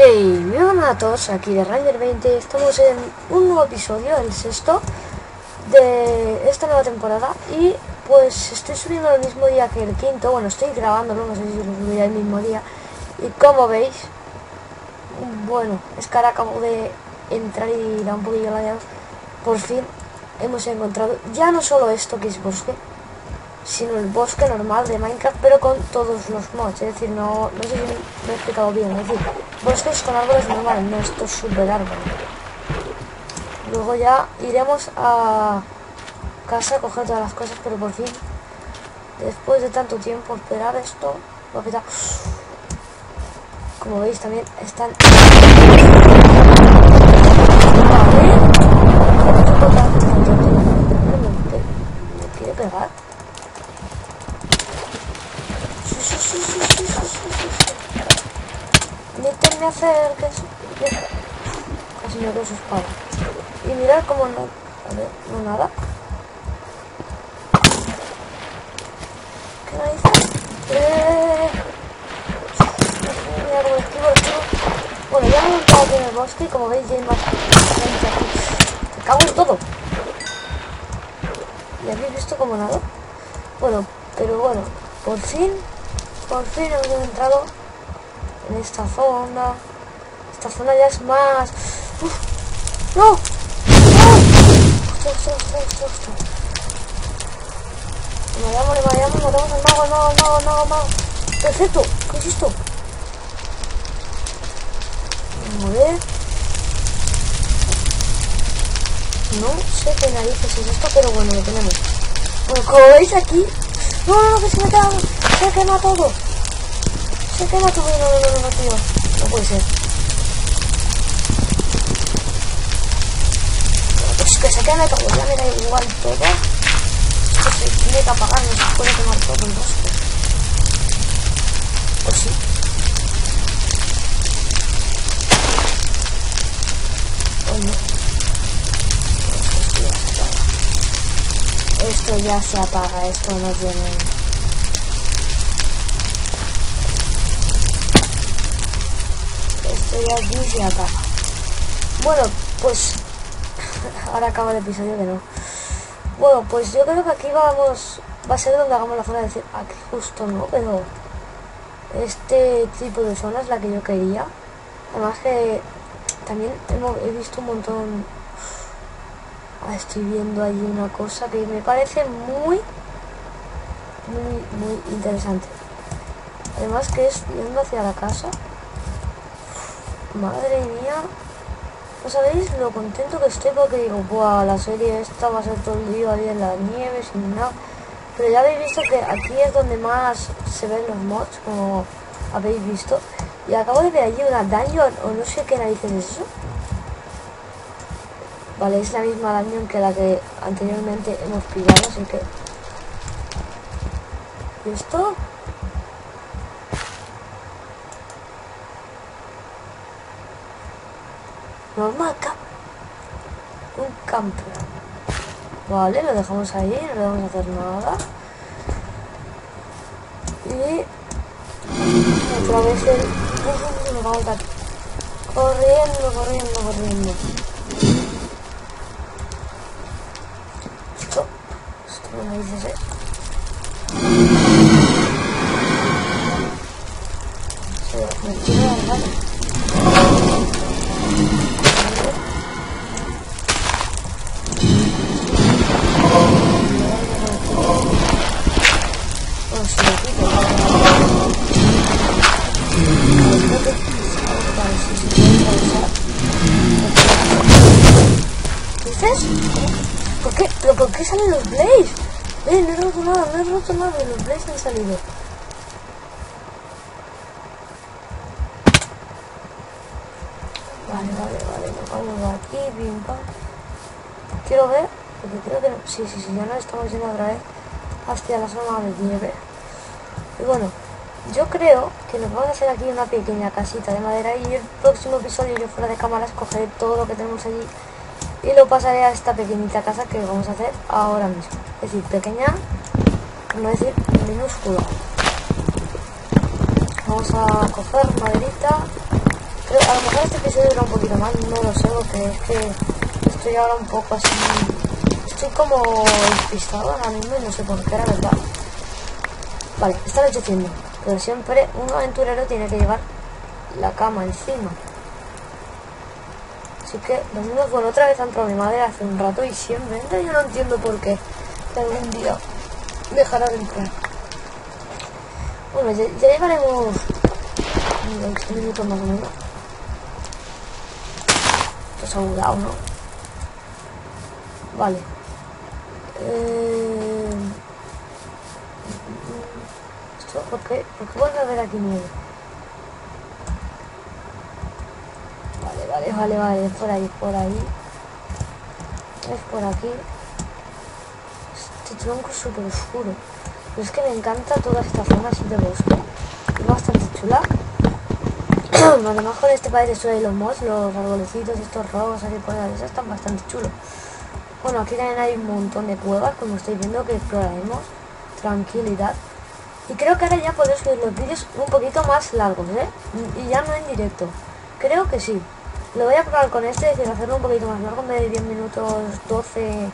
Hey, bienvenidos a todos, aquí de Rider 20, estamos en un nuevo episodio, el sexto de esta nueva temporada. Y pues estoy subiendo el mismo día que el quinto, bueno estoy grabándolo, no sé si lo subiré el mismo día. Y como veis, bueno, es que ahora acabo de entrar y da un poquillo la por fin hemos encontrado ya no solo esto que es bosque, sino el bosque normal de Minecraft, pero con todos los mods. Es decir, no, no sé si me he explicado bien. Es decir, bosques con árboles normales, no estos super árboles. Luego ya iremos a casa a coger todas las cosas, pero por fin, después de tanto tiempo esperar esto, lo que Como veis también están... ¿Me quiere pegar? Hacer que Casi me quedo su espada. Y mirar cómo no... A ver, no nada. ¿Qué me dice? ¡Eh! Mira cómo esquivo, esquivo. Bueno, ya me he entrado aquí en el bosque y como veis ya hay más. Me cago en todo. ¿Y habéis visto cómo nada? Bueno, pero bueno, por fin por fin hemos entrado en esta zona. Esta zona ya es más... ¡Uf! ¡No! ¡No! ¡Ostras, ostras, ostras, ostras! Le matamos, le matamos, al mago, al mago, al mago, al mago, al mago. ¡Perfecto! ¿Qué es esto? A ver... No sé qué narices es esto, pero bueno, lo tenemos. Bueno, como veis aquí... ¡No, no, no, que se me queda! Se quema todo. Se quema todo. No, no, no, no, puede ser. Pues que se queme todo. Ya me da igual todo. Es que se tiene que apagar. No se puede quemar todo el bosque. Pues sí. Oh, no. Esto ya se apaga. Esto no tiene... Bueno, pues ahora acaba el episodio de no. Bueno, pues yo creo que aquí vamos, va a ser donde hagamos la zona de aquí justo no, pero este tipo de zona es la que yo quería. Además que también he visto un montón, ah, estoy viendo ahí una cosa que me parece muy, muy, muy interesante. Además que es yendo hacia la casa. Madre mía. ¿No sabéis lo contento que estoy? Porque digo, buah, la serie esta va a ser todo el día ahí en la nieve, sin nada. Pero ya habéis visto que aquí es donde más se ven los mods, como habéis visto. Y acabo de ver allí una dungeon, o no sé qué narices es eso. Vale, es la misma dungeon que la que anteriormente hemos pillado, así que... ¿Y esto? Normal un camper vale lo dejamos ahí no le vamos a hacer nada. Y otra vez el corriendo corriendo corriendo. Esto esto me dice se me ¿Por qué? ¿Pero por qué salen los Blaze? Eh, no he roto nada, no he roto nada, los Blaze han salido. Vale, vale, vale, nos vamos aquí, pim pam. Quiero ver, porque creo que no. Sí, sí, sí, ya no estamos yendo otra vez hacia la zona de nieve. Y bueno, yo creo que nos vamos a hacer aquí una pequeña casita de madera y el próximo episodio yo fuera de cámara escogeré todo lo que tenemos allí y lo pasaré a esta pequeñita casa que vamos a hacer ahora mismo. Es decir, pequeña, no decir minúscula. Vamos a coger maderita Pero a lo mejor este episodio dura un poquito más, no lo sé, porque es que estoy ahora un poco así... Estoy como despistado ahora mismo y no sé por qué, la verdad. Vale, está anocheciendo, pero siempre un aventurero tiene que llevar la cama encima. Así que dormimos, bueno, otra vez entró mi madre hace un rato y siempre yo no entiendo por qué. Que algún día dejará de entrar. Bueno, ya, llevaremos 20 minutos más o menos. Esto es agudado, ¿no? Vale. Eh... ¿Esto por qué? ¿Por a ver aquí nieve? Vale, vale, vale, vale. Por ahí, por ahí. Es por aquí. Este tronco es súper oscuro. Pero es que me encanta toda esta zona así de bosque. Es bastante chula. Además con este país de los mods, los arbolecitos, estos rojos aquí por ahí, están bastante chulos. Bueno, aquí también hay un montón de cuevas, como estáis viendo, que exploraremos. Tranquilidad. Y creo que ahora ya puedo subir los vídeos un poquito más largos, ¿eh? Y ya no en directo. Creo que sí. Lo voy a probar con este, es decir, hacerlo un poquito más largo, en de 10 minutos, 12,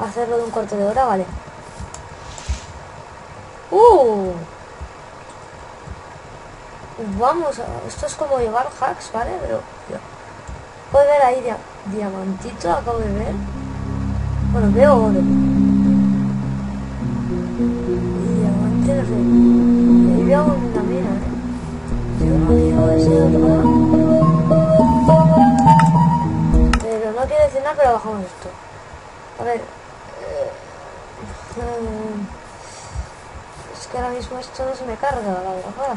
hacerlo de un cuarto de hora, vale. ¡Uh! Vamos, a, esto es como llevar hacks, ¿vale? Pero, Puedes ver ahí diamantito, acabo de ver. Bueno, veo oro. Y diamante, no. Yo no digo ese. Pero no quiero decir nada, pero bajamos esto. A ver. Es que ahora mismo esto no se me carga, la verdad.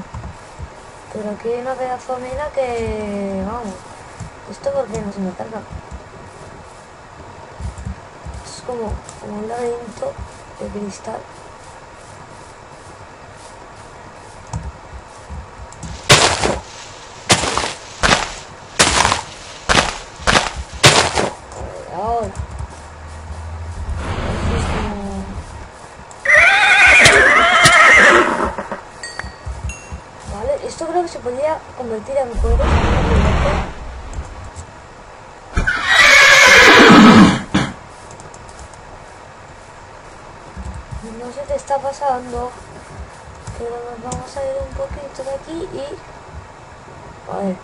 Pero aquí hay una pedazo de mina que... Vamos. ¿Esto por qué no se me carga? Es como, como un laberinto de cristal. Que se podría convertir en cuero. No sé qué está pasando. Pero nos vamos a ir un poquito de aquí y... A ver.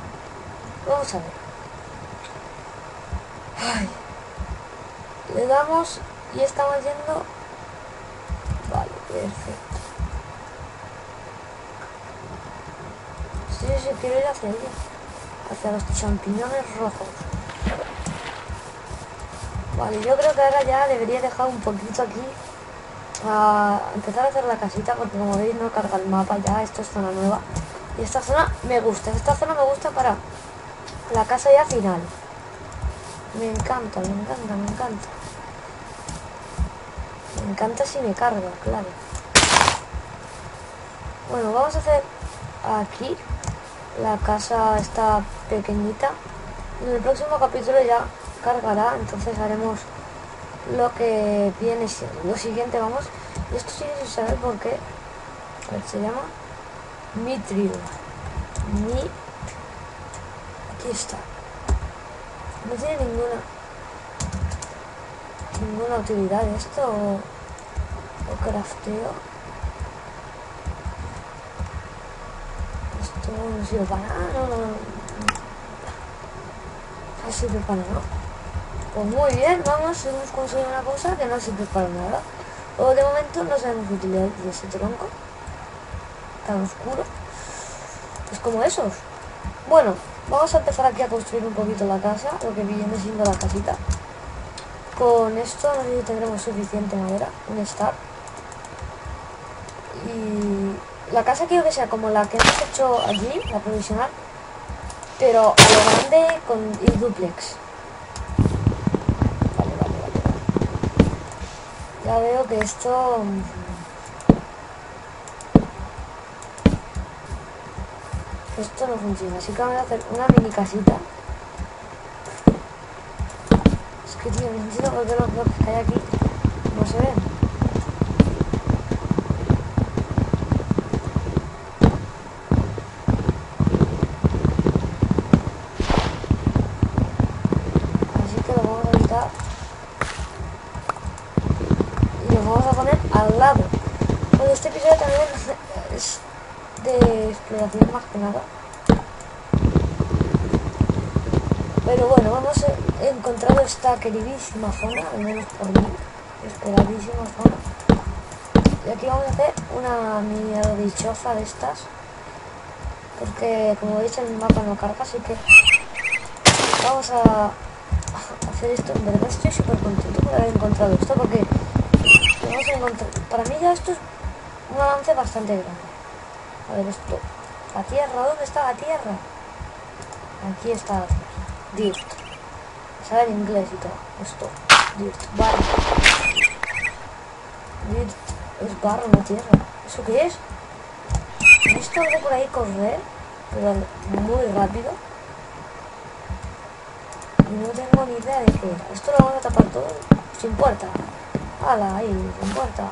Vamos a ver. Le damos y estamos yendo... Vale, perfecto. Sí, quiero ir hacia allá. Hacia los champiñones rojos. Vale, yo creo que ahora ya debería dejar un poquito aquí a empezar a hacer la casita porque como veis no carga el mapa ya, esto es zona nueva. Y esta zona me gusta, esta zona me gusta para la casa ya final. Me encanta, me encanta, me encanta. Me encanta si me carga, claro. Bueno, vamos a hacer aquí la casa está pequeñita. En el próximo capítulo ya cargará, entonces haremos lo que viene lo siguiente, vamos. Y esto sigue sin saber por qué. Se llama Mitrio. Mi... Aquí está. No tiene ninguna ninguna utilidad esto o crafteo. Esto no sirve para nada, no, no, no. No. Pues muy bien, vamos, hemos conseguido una cosa que no sirve para nada. O de momento no sabemos utilidad de ese tronco. Tan oscuro. Pues como esos. Bueno, vamos a empezar aquí a construir un poquito la casa, lo que viene siendo la casita. Con esto no sé si tendremos suficiente madera, un star. Y la casa quiero que sea como la que hemos hecho allí, la provisional, pero a lo grande con duplex. Vale, vale, vale. Ya veo que esto... Esto no funciona, así que vamos a hacer una mini casita. Es que tío, necesito volver los bloques que hay aquí. No se ven. al lado. Este episodio también es de exploración más que nada. Pero bueno, vamos a encontrar esta queridísima zona, al menos por mí, esperadísima zona. Y aquí vamos a hacer una mini dichosa de estas. Porque como veis el mapa no carga, así que vamos a hacer esto. En verdad estoy súper contento por haber encontrado esto porque para mí ya esto es un avance bastante grande. A ver esto. La tierra, ¿dónde está la tierra? Aquí está la tierra. Dirt. Sabe en inglés y todo. Esto. Dirt. Barro. Dirt. Es barro, no tierra. ¿Eso qué es? He visto por ahí correr, pero muy rápido. No tengo ni idea de qué. Esto lo vamos a tapar todo sin puerta. ¡Hala! Ahí, sin puerta.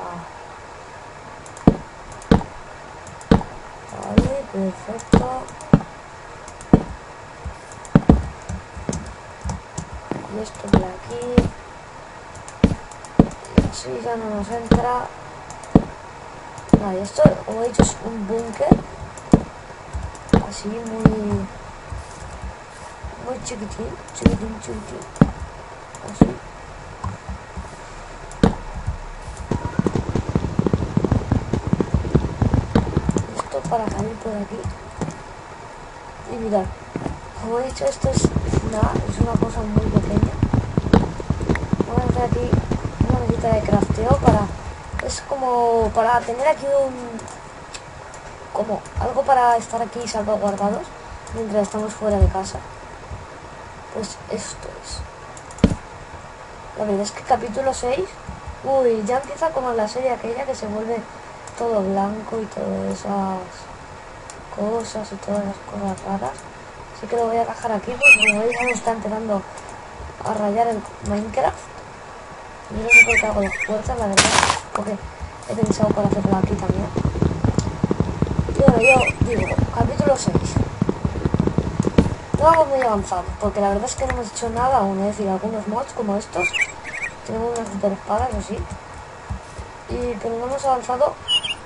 Vale, perfecto. y esto por aquí. Así ya no nos entra. Vale, esto como he dicho es un búnker. Así muy muy chiquitín chiquitín chiquitín. Así esto para salir por aquí y mirad como he dicho esto es nada, es una cosa muy pequeña. Vamos a hacer aquí una mesita de crafteo para... Es como para tener aquí un... Como algo para estar aquí salvaguardados mientras estamos fuera de casa. Pues esto es. La verdad es que capítulo 6... Uy, ya empieza como la serie aquella que se vuelve todo blanco y todas esas cosas y todas las cosas raras. Así que lo voy a dejar aquí porque como veis me está empezando a rayar el Minecraft. Yo no sé por qué hago las puertas, la verdad, porque he pensado para hacerlo aquí también. Y bueno, yo digo, capítulo 6. No hago muy avanzado, porque la verdad es que no hemos hecho nada aún, es decir, algunos mods como estos. Tenemos unas super espadas así. Y, pero no hemos avanzado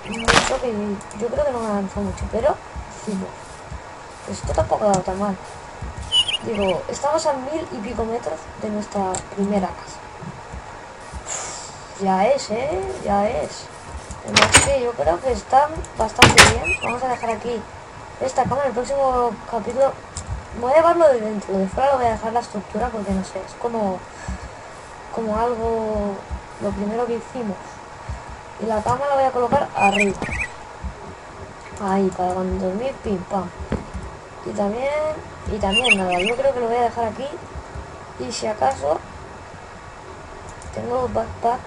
yo creo que no hemos avanzado mucho, pero hicimos. Esto tampoco ha dado tan mal. Digo, estamos a mil y pico metros de nuestra primera casa. ya es, ¿eh? Ya es. Además que yo creo que están bastante bien. Vamos a dejar aquí esta cama. En el próximo capítulo voy a llevarlo de dentro. De fuera lo voy a dejar la estructura porque no sé, es como, como algo, lo primero que hicimos. Y la cama la voy a colocar arriba. Ahí, para cuando dormir, pim, pam. Y también, y también nada, yo creo que lo voy a dejar aquí. Y si acaso, tengo backpack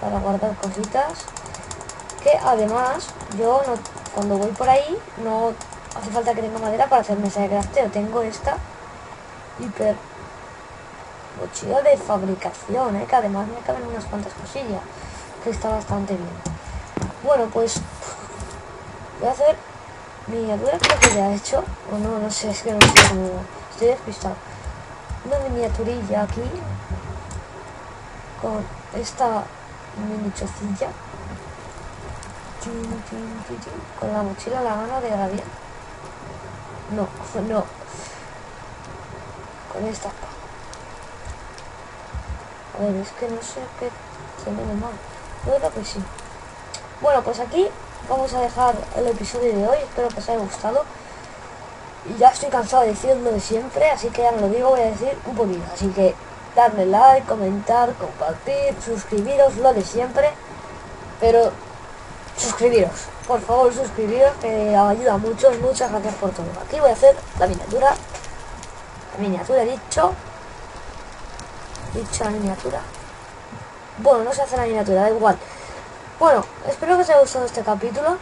para guardar cositas. Que además, yo no, cuando voy por ahí, no hace falta que tenga madera para hacer mesa de crafteo. Tengo esta hiper mochila de fabricación, ¿eh? que además me caben unas cuantas cosillas, está bastante bien. Bueno, pues voy a hacer Miniatura creo que ya he hecho. O no, no sé, es que no sé cómo. Estoy despistado. Una miniaturilla aquí. Con esta mini chocilla. Con la mochila la mano de Gabriel. No, no. Con esta. A ver, es que no sé qué se me mal. Yo creo que sí. Bueno, pues aquí vamos a dejar el episodio de hoy. Espero que os haya gustado. Y ya estoy cansado de decirlo de siempre, así que ya no lo digo, voy a decir un poquito. Así que darle like, comentar, compartir, suscribiros, lo de siempre. Pero suscribiros, por favor suscribiros, que ayuda mucho. Muchas gracias por todo. Aquí voy a hacer la miniatura. La miniatura, dicho. Dicho la miniatura. Bueno, no se hace la miniatura, da igual. Bueno, espero que os haya gustado este capítulo.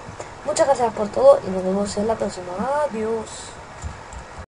Muchas gracias por todo y nos vemos en la próxima. Adiós.